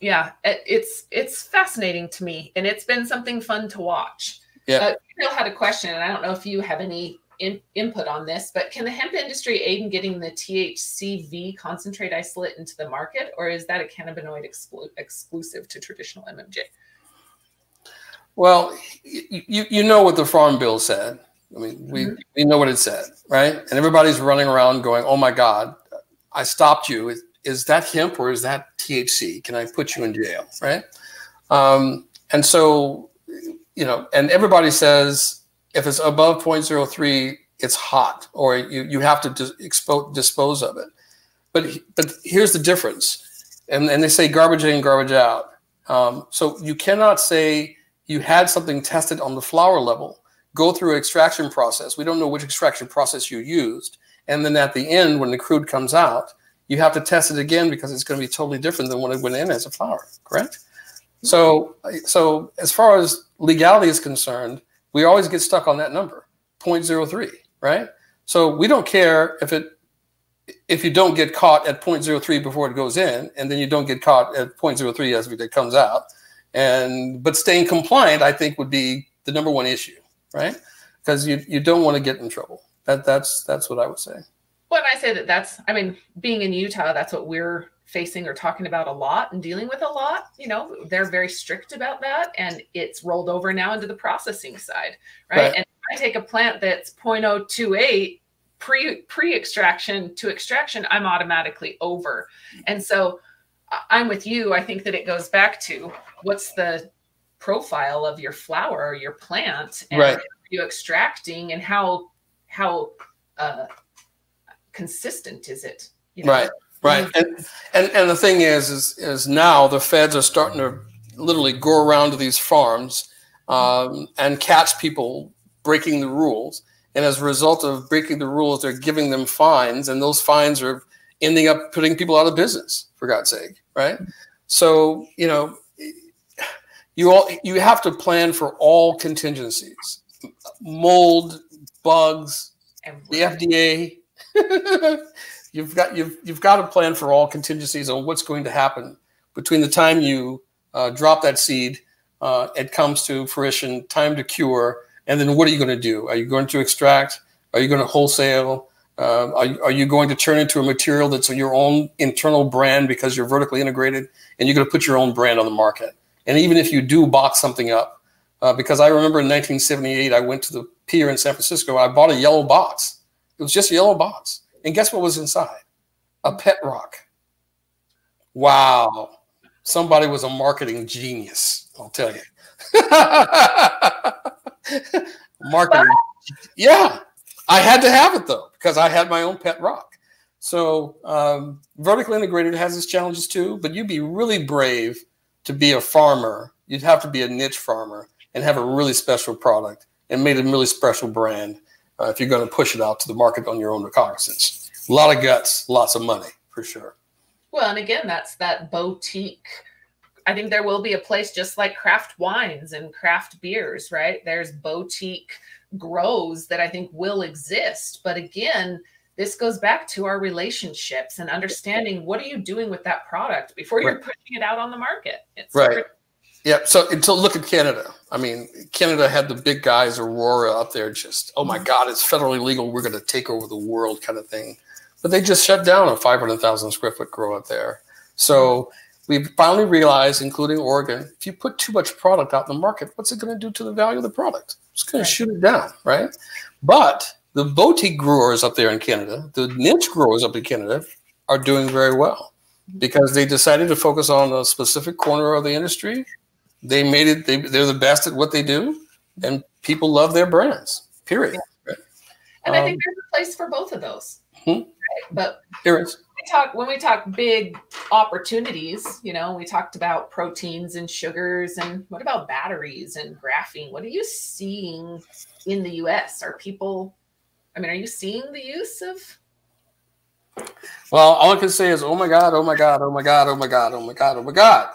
Yeah, it, it's it's fascinating to me, and it's been something fun to watch. Yeah. Uh, had a question, and I don't know if you have any in, input on this, but can the hemp industry aid in getting the THCV concentrate isolate into the market, or is that a cannabinoid exclu- exclusive to traditional MMJ? Well, you, you know what the Farm Bill said. I mean, we, mm-hmm. we know what it said, right? And everybody's running around going, oh my God, I stopped you. Is, is that hemp or is that THC? Can I put you in jail, right? Um, and so, you know, and everybody says if it's above 0.03, it's hot or you, you have to dis- expo- dispose of it. But, but here's the difference. And, and they say garbage in, garbage out. Um, so you cannot say you had something tested on the flower level, go through an extraction process. We don't know which extraction process you used. And then at the end, when the crude comes out, you have to test it again because it's going to be totally different than when it went in as a flower, correct? So, so as far as legality is concerned, we always get stuck on that number, 0.03, right? So we don't care if it if you don't get caught at 0.03 before it goes in, and then you don't get caught at 0.03 as it comes out. And but staying compliant, I think, would be the number one issue, right? Because you you don't want to get in trouble. That that's that's what I would say. When I say that, that's I mean, being in Utah, that's what we're facing or talking about a lot and dealing with a lot. You know, they're very strict about that, and it's rolled over now into the processing side, right? right. And I take a plant that's 0.028 pre pre extraction to extraction, I'm automatically over, and so I'm with you. I think that it goes back to what's the profile of your flower or your plant and right. you extracting and how how uh, consistent is it? You know? Right. Right. Mm-hmm. And, and and the thing is, is is now the feds are starting to literally go around to these farms um, and catch people breaking the rules. And as a result of breaking the rules, they're giving them fines, and those fines are ending up putting people out of business. For God's sake, right? So you know, you all you have to plan for all contingencies, mold, bugs, the FDA. you've got you've you've got to plan for all contingencies on what's going to happen between the time you uh, drop that seed, uh, it comes to fruition, time to cure, and then what are you going to do? Are you going to extract? Are you going to wholesale? Uh, are, are you going to turn into a material that's your own internal brand because you're vertically integrated and you're going to put your own brand on the market? And even if you do box something up, uh, because I remember in 1978, I went to the pier in San Francisco. I bought a yellow box. It was just a yellow box. And guess what was inside? A pet rock. Wow. Somebody was a marketing genius, I'll tell you. marketing. Yeah. I had to have it though, because I had my own pet rock. So um, vertically integrated has its challenges too, but you'd be really brave to be a farmer. You'd have to be a niche farmer and have a really special product and made a really special brand uh, if you're going to push it out to the market on your own recognizance. A lot of guts, lots of money for sure. Well, and again, that's that boutique. I think there will be a place just like craft wines and craft beers, right? There's boutique grows that I think will exist. But again, this goes back to our relationships and understanding what are you doing with that product before you're right. pushing it out on the market. It's right. Yeah. So until look at Canada. I mean, Canada had the big guys, Aurora, up there, just oh my mm-hmm. God, it's federally legal. We're going to take over the world, kind of thing. But they just shut down a 500,000 square foot grow up there. So we finally realized, including Oregon, if you put too much product out in the market, what's it going to do to the value of the product? It's going right. to shoot it down, right? But the boutique growers up there in Canada, the niche growers up in Canada, are doing very well because they decided to focus on a specific corner of the industry they made it. They, they're the best at what they do, and people love their brands. Period. Yeah. Right? And um, I think um, there's a place for both of those. Hmm? Right? But there is. We talk when we talk big opportunities. You know, we talked about proteins and sugars, and what about batteries and graphene? What are you seeing in the U.S.? Are people? I mean, are you seeing the use of well, all I can say is, oh my God, oh my God, oh my God, oh my God, oh my God, oh my God.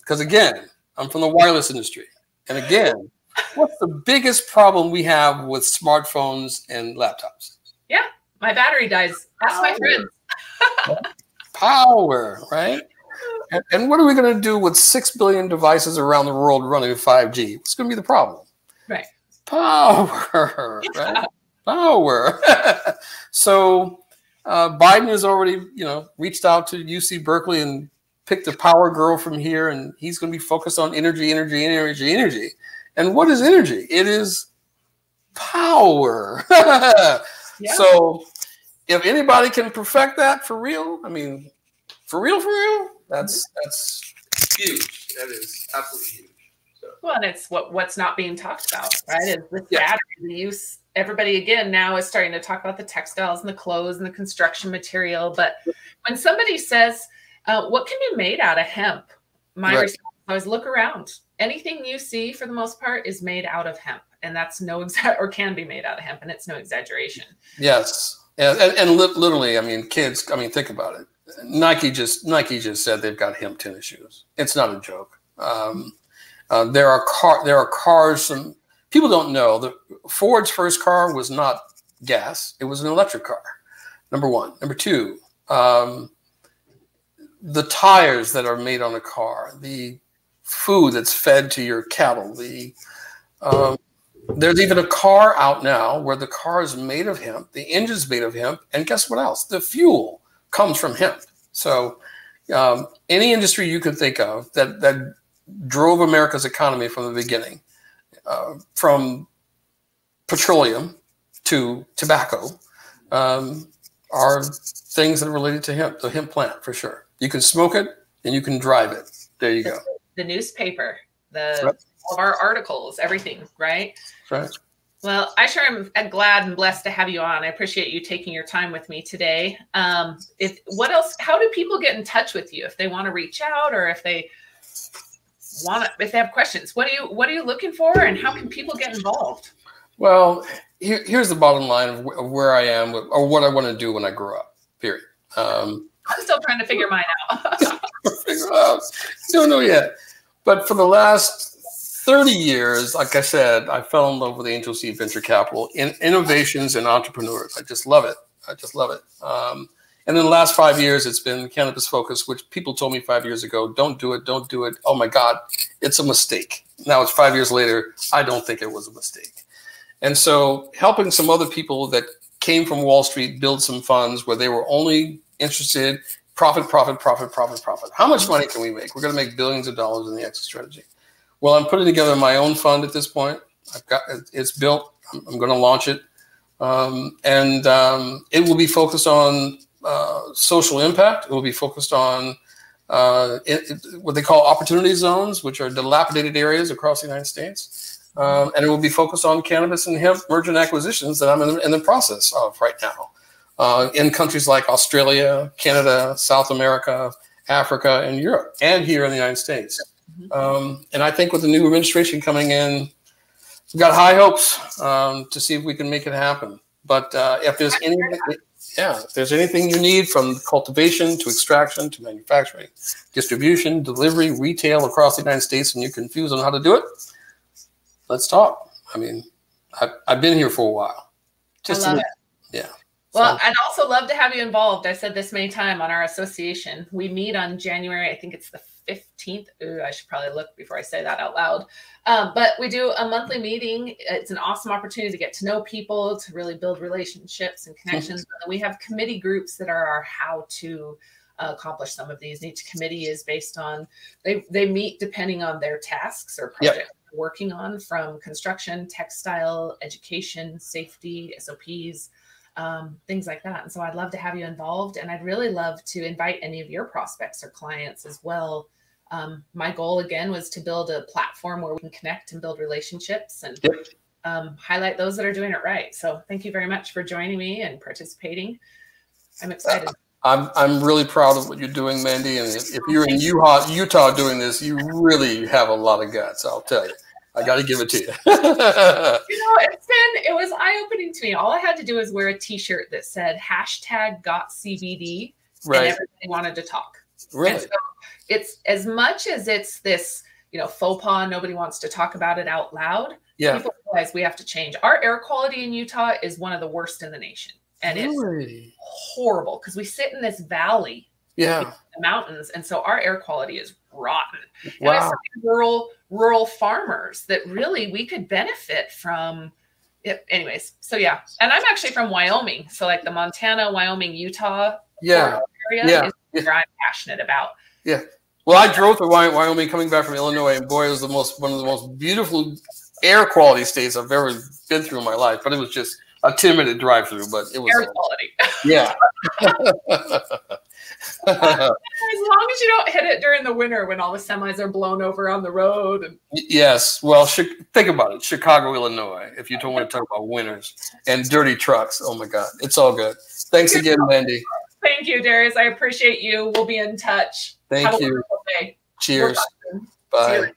Because um, again, I'm from the wireless industry. And again, what's the biggest problem we have with smartphones and laptops? Yeah, my battery dies. Ask my friends. Power, right? And, and, what are we going to do with 6 billion devices around the world running 5G? What's going to be the problem? Right. Power, right? Power. so uh, Biden has already, you know, reached out to UC Berkeley and picked a power girl from here and he's going to be focused on energy, energy, energy, energy. And what is energy? It is power. yeah. So if anybody can perfect that for real, I mean, for real, for real, that's that's huge. That is absolutely huge. Well, and it's what what's not being talked about, right? Is the yeah. battery, the use. Everybody again now is starting to talk about the textiles and the clothes and the construction material. But when somebody says uh, what can be made out of hemp? My right. response was look around. Anything you see, for the most part, is made out of hemp, and that's no exact or can be made out of hemp, and it's no exaggeration. Yes, and, and, and li- literally, I mean, kids. I mean, think about it. Nike just Nike just said they've got hemp tennis shoes. It's not a joke. Um, uh, there are car there are cars. Some people don't know that Ford's first car was not gas; it was an electric car. Number one. Number two. Um, the tires that are made on a car, the food that's fed to your cattle, the um, there's even a car out now where the car is made of hemp, the engine's made of hemp, and guess what else? The fuel comes from hemp. So um, any industry you could think of that that drove America's economy from the beginning, uh, from petroleum to tobacco, um, are things that are related to hemp, the hemp plant for sure. You can smoke it and you can drive it. There you go. The newspaper, the right. all of our articles, everything, right? Right. Well, I sure am glad and blessed to have you on. I appreciate you taking your time with me today. Um, if what else? How do people get in touch with you if they want to reach out or if they want to, if they have questions? What are you What are you looking for, and how can people get involved? Well, here, here's the bottom line of, of, where I am or what I want to do when I grow up. Period. Um, I'm still trying to figure mine out. figure out. Don't know yet. But for the last 30 years, like I said, I fell in love with Angel Seed Venture Capital in innovations and entrepreneurs. I just love it. I just love it. Um, and in the last five years, it's been cannabis focus, which people told me five years ago, don't do it, don't do it. Oh my God, it's a mistake. Now it's five years later. I don't think it was a mistake. And so helping some other people that came from Wall Street build some funds where they were only interested profit, profit, profit, profit, profit. How much money can we make? We're going to make billions of dollars in the exit strategy. Well, I'm putting together my own fund at this point. I've got it's built. I'm, I'm going to launch it, um, and um, it will be focused on uh, social impact. It will be focused on uh, it, it, what they call opportunity zones, which are dilapidated areas across the United States, um, and it will be focused on cannabis and hemp merger and acquisitions that I'm in, in the process of right now uh, in countries like Australia, Canada, South America, Africa, and Europe, and here in the United States. Mm-hmm. Um, and I think with the new administration coming in, we've got high hopes um, to see if we can make it happen. But uh, if there's any, yeah, if there's anything you need from cultivation to extraction to manufacturing, distribution, delivery, retail across the United States, and you're confused on how to do it, let's talk. I mean, I've, I've been here for a while. Just I love it. Yeah. Well, I'd also love to have you involved. I said this many times on our association. We meet on January, I think it's the 15th. Ooh, I should probably look before I say that out loud. Um, but we do a monthly meeting. It's an awesome opportunity to get to know people, to really build relationships and connections. Mm-hmm. we have committee groups that are our how to accomplish some of these. And each committee is based on, they, they meet depending on their tasks or projects. Yep. Working on from construction, textile, education, safety, SOPs, um, things like that. And so I'd love to have you involved. And I'd really love to invite any of your prospects or clients as well um, my goal again was to build a platform where we can connect and build relationships and yep. um, highlight those that are doing it right. So thank you very much for joining me and participating. I'm excited. I'm I'm really proud of what you're doing, Mandi. And if, if you're in Utah, Utah doing this, you really have a lot of guts. I'll tell you. I got to give it to you. you know, it's been it was eye opening to me. All I had to do was wear a T-shirt that said hashtag Got CBD, right. and everybody wanted to talk. Really? So it's as much as it's this, you know, faux pas, nobody wants to talk about it out loud. Yeah. People realize we have to change. Our air quality in Utah is one of the worst in the nation. And really? it's horrible because we sit in this valley. Yeah. The mountains. And so our air quality is rotten. Wow. And rural rural farmers that really we could benefit from it. Anyways, so yeah. And I'm actually from Wyoming. So like the Montana, Wyoming, Utah yeah. area yeah. is where I'm passionate about. Yeah. Well, I drove through Wyoming coming back from Illinois, and boy, it was the most one of the most beautiful air quality states I've ever been through in my life. But it was just a ten minute drive through, but it was air quality. Yeah. as long as you don't hit it during the winter when all the semis are blown over on the road. And- yes. Well, think about it. Chicago, Illinois. If you don't want to talk about winters and dirty trucks, oh my God, it's all good. Thanks again, Mandi. Thank you, Darius. I appreciate you. We'll be in touch. Thank you. Cheers. Bye.